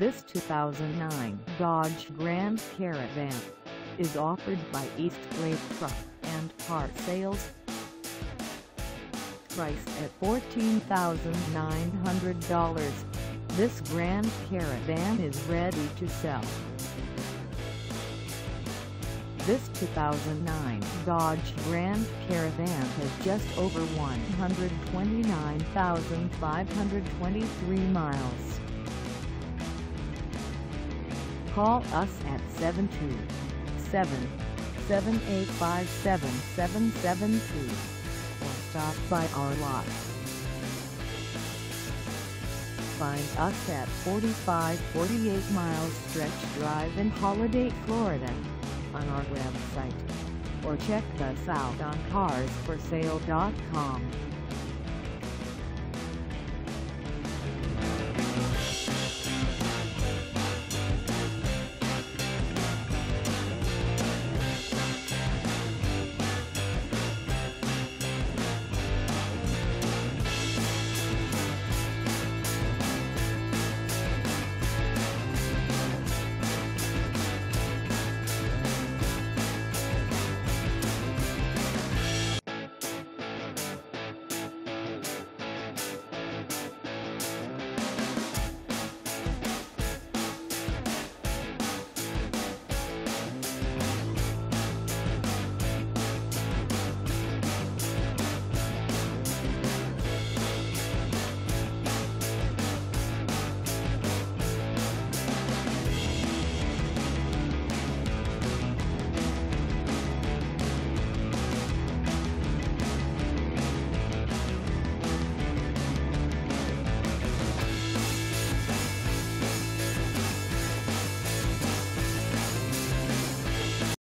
This 2009 Dodge Grand Caravan is offered by East Lake Truck and Car Sales. Priced at $14,900, this Grand Caravan is ready to sell. This 2009 Dodge Grand Caravan has just over 129,523 miles. Call us at 727-7857-772 or stop by our lot. Find us at 4548 Miles Stretch Drive in Holiday, Florida on our website or check us out on carsforsale.com.